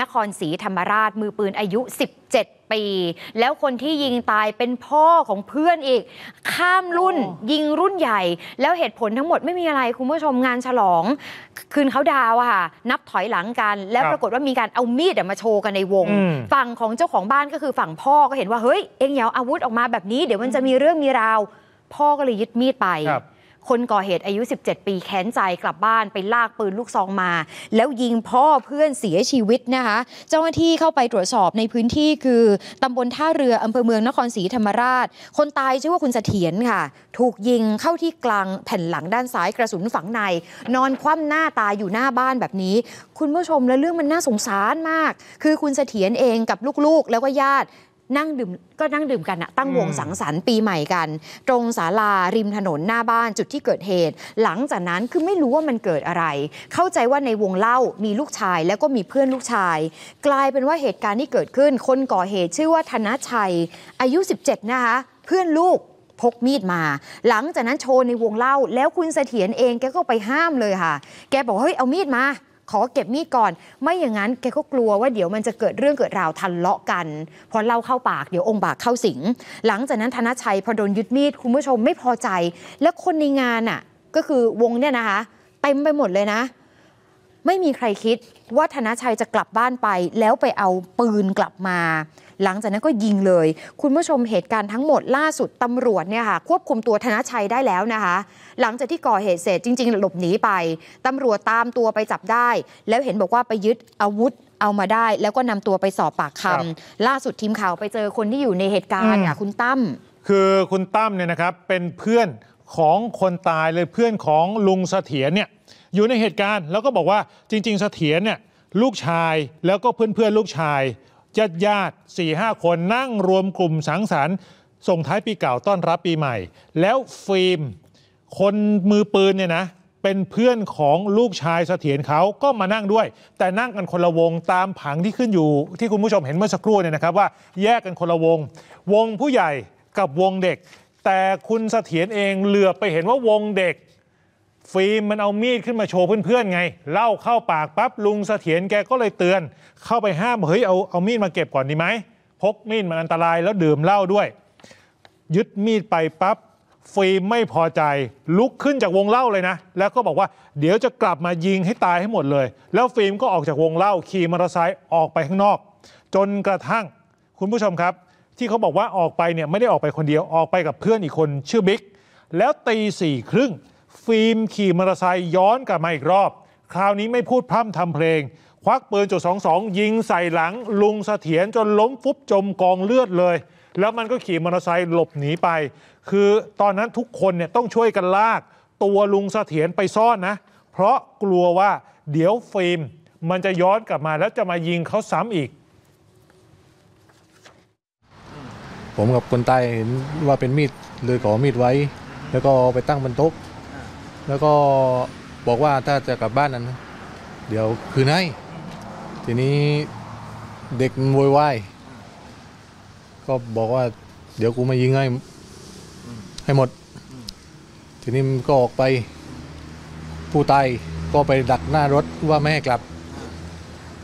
นครศรีธรรมราชมือปืนอายุ 17 ปี แล้วคนที่ยิงตายเป็นพ่อของเพื่อนอีก ข้ามรุ่นยิงรุ่นใหญ่ แล้วเหตุผลทั้งหมดไม่มีอะไร คุณผู้ชมงานฉลอง คืนเขาดาวอะค่ะ นับถอยหลังกัน แล้วครับปรากฏว่ามีการเอามีดอะมาโชว์กันในวงอืมฝั่งของเจ้าของบ้านก็คือฝั่งพ่อก็เห็นว่าเฮ้ยเอ็งอย่าเอาอาวุธออกมาแบบนี้ เดี๋ยวมันจะมีเรื่องมีราว พ่อก็เลยยึดมีดไป คนก่อเหตุอายุ 17 ปีแค้นใจกลับบ้านไปลากปืนลูกซองมา แล้วยิงพ่อเพื่อนเสียชีวิตนะคะ เจ้าหน้าที่เข้าไปตรวจสอบในพื้นที่คือตำบลท่าเรืออำเภอเมืองนครศรีธรรมราช คนตายชื่อว่าคุณเสถียรค่ะ ถูกยิงเข้าที่กลางแผ่นหลังด้านซ้ายกระสุนฝังใน นอนคว่ำหน้าตายอยู่หน้าบ้านแบบนี้ คุณผู้ชมแล้วเรื่องมันน่าสงสารมาก คือคุณเสถียรเองกับลูกๆ แล้วก็ญาติ นั่งดื่มก็นั่งดื่มกันอะตั้งวงอืมสังสรรค์ปีใหม่กัน ตรงศาลาริมถนนหน้าบ้านจุดที่เกิดเหตุ หลังจากนั้นคือไม่รู้ว่ามันเกิดอะไร เข้าใจว่าในวงเล่ามีลูกชายแล้วก็มีเพื่อนลูกชาย กลายเป็นว่าเหตุการณ์ที่เกิดขึ้น คนก่อเหตุชื่อว่าธนชัย อายุ 17 นะคะ เพื่อนลูกพกมีดมา หลังจากนั้นโชว์ในวงเล่า แล้วคุณเสถียรเองแกก็ไปห้ามเลยค่ะ แกบอกว่าเฮ้ยเอามีดมา ขอเก็บมีดก่อน ไม่อย่างนั้นแกก็กลัวว่าเดี๋ยวมันจะเกิดเรื่องเกิดราวทันเลาะกัน พอเล่าเข้าปากเดี๋ยวองค์บากเข้าสิง หลังจากนั้นธนชัยพอโดนยึดมีดคุณผู้ชมไม่พอใจ และคนในงานอะก็คือวงเนี่ยนะคะเต็มไปหมดเลยนะ ไม่มีใครคิดว่าธนชัยจะกลับบ้านไป แล้วไปเอาปืนกลับมา หลังจากนั้นก็ยิงเลย คุณผู้ชมเหตุการณ์ทั้งหมดล่าสุดตำรวจเนี่ยค่ะควบคุมตัวธนชัยได้แล้วนะคะ หลังจากที่ก่อเหตุเสร็จจริง ๆ หลบหนีไปตำรวจตามตัวไปจับได้ แล้วเห็นบอกว่าไปยึดอาวุธเอามาได้ แล้วก็นำตัวไปสอบปากคครับำล่าสุดทีมข่าวไปเจอคนที่อยู่ในเหตุการณ์อะคุณตั้มคือคุณตั้มเนี่ยนะครับเป็นเพื่อนของคนตายเลยเพื่อนของลุงเสถียรเนี่ย อยู่ในเหตุการณ์แล้วก็บอกว่าจริง ๆ เสถียรเนี่ยลูกชายแล้วก็เพื่อนๆ ลูกชายญาติญาติสี่ห้าคนนั่งรวมกลุ่มสังสรรค์ส่งท้ายปีเก่าต้อนรับปีใหม่ แล้วฟิล์มคนมือปืนเนี่ยนะเป็นเพื่อนของลูกชายเสถียรเขาก็มานั่งด้วย แต่นั่งกันคนละวงตามผังที่ขึ้นอยู่ ที่คุณผู้ชมเห็นเมื่อสักครู่เนี่ยนะครับว่าแยกกันคนละวง วงผู้ใหญ่กับวงเด็ก แต่คุณเสถียรเองเหลือไปเห็นว่าวงเด็ก ฟิล์มมันเอามีดขึ้นมาโชว์เพื่อนๆไงเล่าเข้าปากปั๊บลุงเสถียรแกก็เลยเตือน เข้าไปห้ามบอกเฮ้ยเอาเอามีดมาเก็บก่อนดีไหมพกมีดมันอันตรายแล้วดื่มเหล้าด้วย ยึดมีดไปปั๊บฟิล์มไม่พอใจลุกขึ้นจากวงเล่าเลยนะ แล้วก็บอกว่าเดี๋ยวจะกลับมายิงให้ตายให้หมดเลย แล้วฟิล์มก็ออกจากวงเหล้าขี่มอเตอร์ไซค์ออกไปข้างนอก จนกระทั่งคุณผู้ชมครับ ที่เขาบอกว่าออกไปเนี่ยไม่ได้ออกไปคนเดียวออกไปกับเพื่อนอีกคนชื่อบิ๊กแล้วตีสี่ครึ่ง ฟิล์มขี่มอเตอร์ไซค์ย้อนกลับมาอีกรอบ คราวนี้ไม่พูดพร่ำทำเพลง ควักปืนจุดสองสองยิงใส่หลัง ลุงเสถียรจนล้มฟุบจมกองเลือดเลย แล้วมันก็ขี่มอเตอร์ไซค์หลบหนีไป คือตอนนั้นทุกคนเนี่ยต้องช่วยกันลาก ตัวลุงเสถียรไปซ่อนนะ เพราะกลัวว่าเดี๋ยวฟิล์มมันจะย้อนกลับมาแล้วจะมายิงเขาซ้ำอีกผมกับคนตายเห็นว่าเป็นมีดเลยขอมีดไว้ แล้วก็ไปตั้งบนโต๊ะ แล้วก็บอกว่าถ้าจะกลับบ้านนั้น เดี๋ยวคืนให้ ทีนี้เด็กมันโวยวายก็บอกว่า เดี๋ยวกูมายิงให้ให้หมด ทีนี้มันก็ออกไป ผู้ตายก็ไปดักหน้ารถว่าไม่ให้กลับ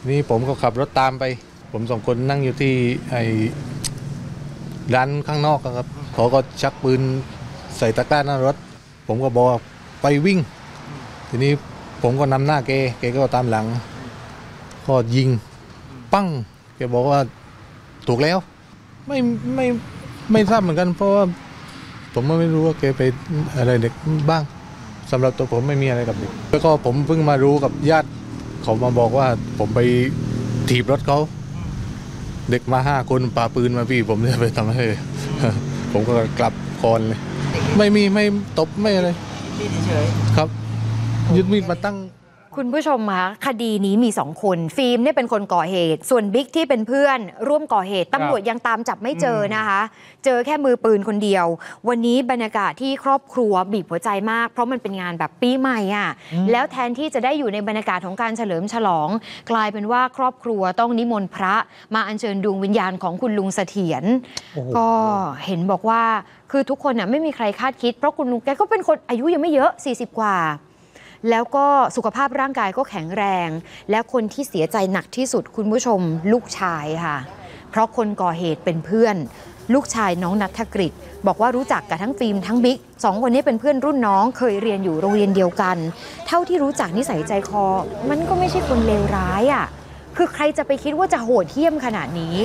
นี่ผมก็ขับรถตามไป ผมสองคนนั่งอยู่ที่ไอร้านข้างนอกครับเขาก็ชักปืนใส่ตะกร้าหน้ารถ ผมก็บอก ไปวิ่ง ทีนี้ผมก็นำหน้าแกแกก็ตามหลัง ก็ยิง ปั้งแกบอกว่าถูกแล้ว ไม่ไม่ไม่ทราบเหมือนกัน เพราะว่าผมก็ไม่รู้ว่าแกไปอะไรเด็กบ้างสำหรับตัวผมไม่มีอะไรกับเด็กแล้วก็ผมเพิ่งมารู้กับญาติเขามาบอกว่าผมไปถีบรถเขาเด็กมาห้าคนปาปืนมาพี่ผมจะไปทำให้ ผมก็กลับก่อนเลย ไม่มีไม่ตบไม่อะไร ครับยึดมีดมาตั้ง คุณผู้ชมคะคดีนี้มีสองคน ฟิล์มเนี่ยเป็นคนก่อเหตุ ส่วนบิ๊กที่เป็นเพื่อนร่วมก่อเหตุตำรวจยังตามจับไม่เจอนะคะ เจอแค่มือปืนคนเดียว วันนี้บรรยากาศที่ครอบครัวบีบหัวใจมาก เพราะมันเป็นงานแบบปีใหม่อะแล้วแทนที่จะได้อยู่ในบรรยากาศของการเฉลิมฉลอง กลายเป็นว่าครอบครัวต้องนิมนต์พระ มาอัญเชิญดวงวิญญาณของคุณลุงเสถียรโอ้โหก็เห็นบอกว่าคือทุกคนน่ะไม่มีใครคาดคิดเพราะคุณลุงแกก็เป็นคนอายุยังไม่เยอะ 40 กว่า แล้วก็สุขภาพร่างกายก็แข็งแรง และคนที่เสียใจหนักที่สุดคุณผู้ชม ลูกชายค่ะ เพราะคนก่อเหตุเป็นเพื่อน ลูกชายน้องนัทกฤษบอกว่ารู้จักกับทั้งฟิล์มทั้งบิ๊กสองคนนี้เป็นเพื่อนรุ่นน้องเคยเรียนอยู่โรงเรียนเดียวกัน เท่าที่รู้จักนิสัยใจคอ มันก็ไม่ใช่คนเลวร้ายอะ คือใครจะไปคิดว่าจะโหดเหี้ยมขนาดนี้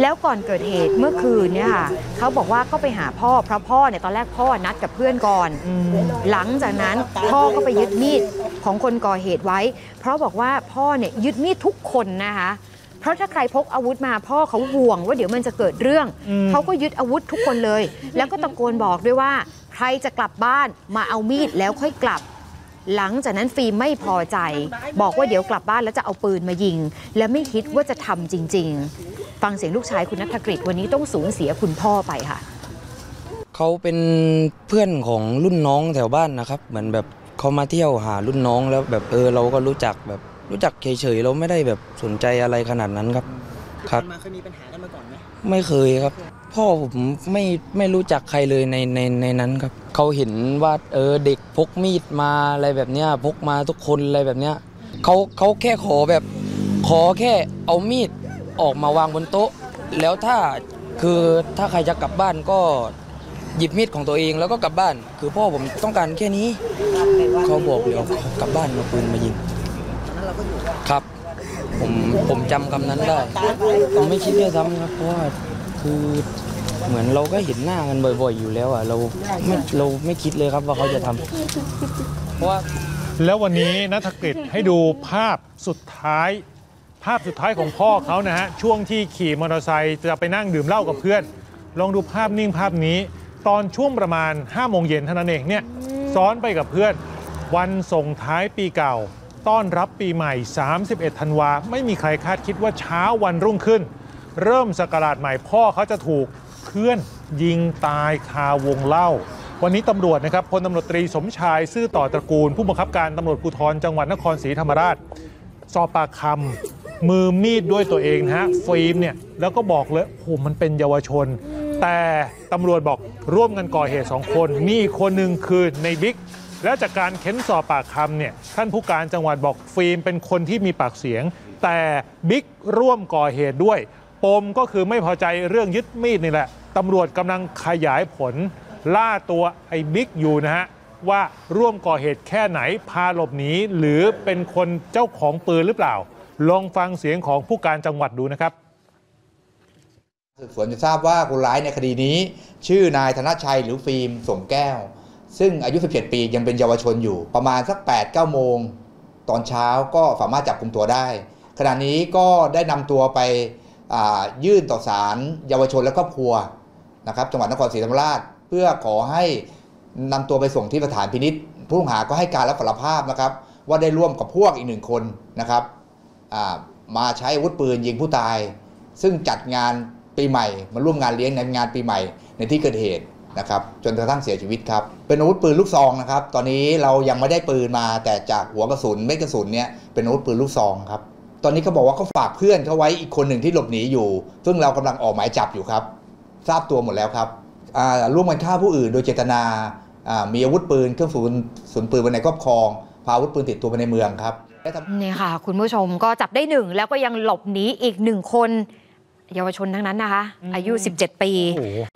แล้วก่อนเกิดเหตุเมื่อคืนเนี่ยค่ะเขาบอกว่าก็ไปหาพ่อเพราะพ่อเนี่ยตอนแรกพ่อนัดกับเพื่อนก่อน หลังจากนั้นพ่อก็ไปยึดมีดของคนก่อเหตุไว้ เพราะบอกว่าพ่อเนี่ยยึดมีดทุกคนนะคะเพราะถ้าใครพกอาวุธมาพ่อเขาห่วงว่าเดี๋ยวมันจะเกิดเรื่อง เขาก็ยึดอาวุธทุกคนเลย แล้วก็ตะโกนบอกด้วยว่า ใครจะกลับบ้านมาเอามีดแล้วค่อยกลับ หลังจากนั้นฟิล์มไม่พอใจ บอกว่าเดี๋ยวกลับบ้านแล้วจะเอาปืนมายิง และไม่คิดว่าจะทำจริง ๆ ฟังเสียงลูกชายคุณนัทกฤษวันนี้ต้องสูญเสียคุณพ่อไปค่ะเขาเป็นเพื่อนของรุ่นน้องแถวบ้านนะครับ เหมือนแบบเขามาเที่ยวหารุ่นน้องแล้วแบบเออเราก็รู้จักแบบรู้จักเฉยๆเราไม่ได้แบบสนใจอะไรขนาดนั้นครับ ครับ มาเคยมีปัญหากันมาก่อนไหมไม่เคยครับ พ่อผมไม่ไม่รู้จักใครเลยในในในนั้นครับเขาเห็นว่าเออเด็กพกมีดมาอะไรแบบเนี้ยพกมาทุกคนอะไรแบบเนี้ยเขาเขาแค่ขอแบบ ขอแค่เอามีดออกมาวางบนโต๊ะ แล้วถ้าคือถ้าใครจะกลับบ้านก็หยิบมีดของตัวเองแล้วก็กลับบ้าน คือพ่อผมต้องการแค่นี้ เขาบอกเดี๋ยวเขากลับบ้านมาปืนมายิงตอนนั้นเราก็อยู่ครับ ผมผมจำคำนั้นได้ ผมไม่คิดด้วยซ้ำครับ เพราะว่าคือเหมือนเราก็เห็นหน้ากันบ่อยๆอยู่แล้วอะเราไม่เราไม่คิดเลยครับว่าเขาจะทำเพราะว่าแล้ววันนี้นัทกฤษให้ดูภาพสุดท้าย ภาพสุดท้ายของพ่อเขานะฮะช่วงที่ขี่มอเตอร์ไซค์จะไปนั่งดื่มเหล้ากับเพื่อน ลองดูภาพนิ่งภาพนี้ ตอนช่วงประมาณ5โมงเย็นเท่านั้นเองเนี่ยซ้อนไปกับเพื่อน วันส่งท้ายปีเก่า ต้อนรับปีใหม่ 31 ธันวา ไม่มีใครคาดคิดว่าเช้าวันรุ่งขึ้น เริ่มสกราชใหม่พ่อเขาจะถูกเพื่อนยิงตายคาวงเหล้าวันนี้ตำรวจนะครับพลตำรวจตรีสมชายซื่อต่อตระกูล ผู้บังคับการตำรวจภูธรจังหวัดนครศรีธรรมราช สอบปากคำมือมีดด้วยตัวเองนะฮะฟิล์มเนี่ยแล้วก็บอกเลยโหมันเป็นเยาวชน แต่ตำรวจบอกร่วมกันก่อเหตุสองคนมีอีกคนหนึ่งคือนายบิ๊ก และจากการเค้นสอบปากคำเนี่ยท่านผู้การจังหวัดบอกฟิล์มเป็นคนที่มีปากเสียง แต่บิ๊กร่วมก่อเหตุด้วย ปมก็คือไม่พอใจเรื่องยึดมีดนี่แหละตำรวจกำลังขยายผล ล่าตัวไอ้บิ๊กอยู่นะฮะว่าร่วมก่อเหตุแค่ไหนพาหลบหนีหรือเป็นคนเจ้าของปืนหรือเปล่า ลองฟังเสียงของผู้การจังหวัดดูนะครับสืบสวนจะทราบว่าคนร้ายในคดีนี้ ชื่อนายธนชัยหรือฟิล์มสมแก้ว ซึ่งอายุ 17 ปียังเป็นเยาวชนอยู่ ประมาณสัก 8-9 โมง ตอนเช้าก็สามารถจับกลุ่มตัวได้ ขณะนี้ก็ได้นำตัวไปยื่นต่อศาลเยาวชนและครอบครัวนะครับจังหวัดนครศรีธรรมราช เพื่อขอให้นำตัวไปส่งที่สถานพินิษผู้ต้องหาก็ให้การรับสารภาพนะครับ ว่าได้ร่วมกับพวกอีกหนึ่งคนนะครับมาใช้อาวุธปืนยิงผู้ตาย ซึ่งจัดงานปีใหม่มาร่วมงานเลี้ยงในงานปีใหม่ในที่เกิดเหตุ นะครับจนกระทั่งเสียชีวิตครับ เป็นอาวุธปืนลูกซองนะครับ ตอนนี้เรายังไม่ได้ปืนมาแต่จากหัวกระสุนเม็ดกระสุนเนี่ยเป็นอาวุธปืนลูกซองครับ ตอนนี้เขาบอกว่าเขาฝากเพื่อนเขาไว้อีกคนหนึ่งที่หลบหนีอยู่ ซึ่งเรากำลังออกหมายจับอยู่ครับ ทราบตัวหมดแล้วครับอ่าร่วมกันฆ่าผู้อื่นโดยเจตนาอ่ามีอาวุธปืนเครื่องกระสุนปืนไว้ในครอบครองพาอาวุธปืนติดตัวไปในเมืองครับและทำนี่ค่ะ คุณผู้ชมก็จับได้หนึ่งแล้วก็ยังหลบหนีอีกหนึ่งคน เยาวชนทั้งนั้นนะคะ อายุ 17 ปีโอ้โห